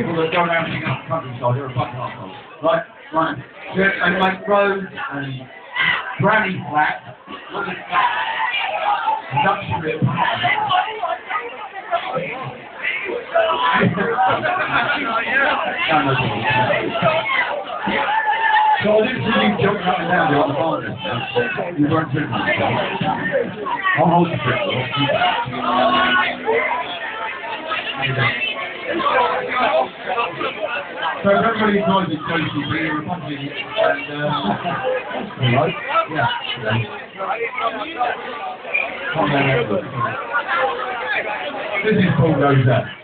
people that go around up the countryside, they're a fucking arsehole. Right, right. They make roads and granny flat. Look at that. Induction rip. So I didn't see you jumping up and down behind the bar just. You weren't drinking. I'll hold the drink. I'll So everybody knows it's JCB, Republican, and, uh, hello? Yeah. Come on over. This is Paul Rosette.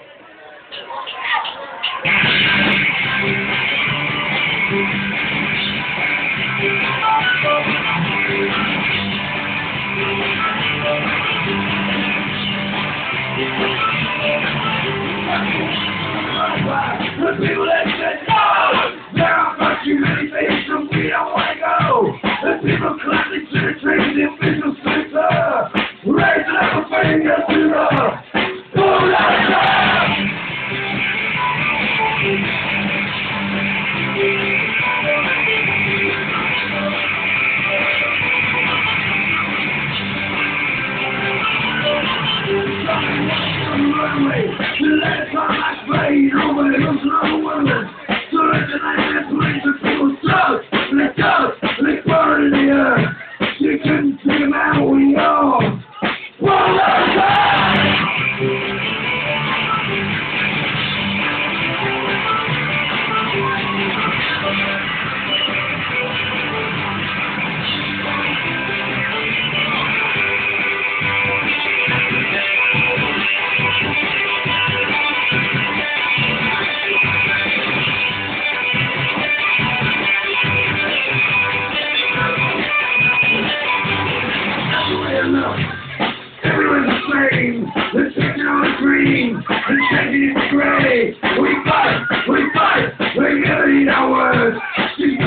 Everyone's the on the green and changing it gray. We fight, we fight, gonna eat our words. She's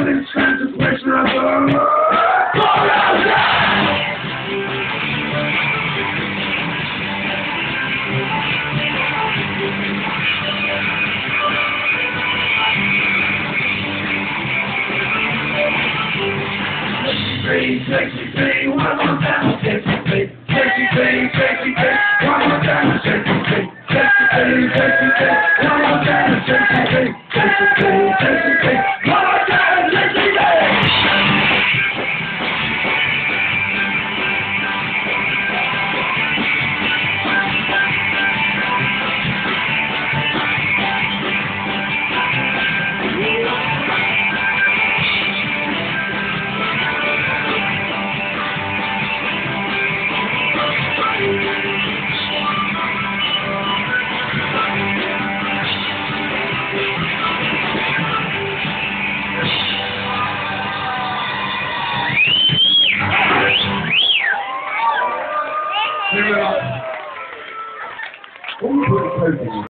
the pressure of the! Sexy, sexy, sexy, one more time, sexy, sexy, sexy, sexy, one more time, sexy, sexy, sexy, sexy, sexy, sexy, one more time, sexy, sexy, sexy, sexy, sexy, sexy, one more time, Here we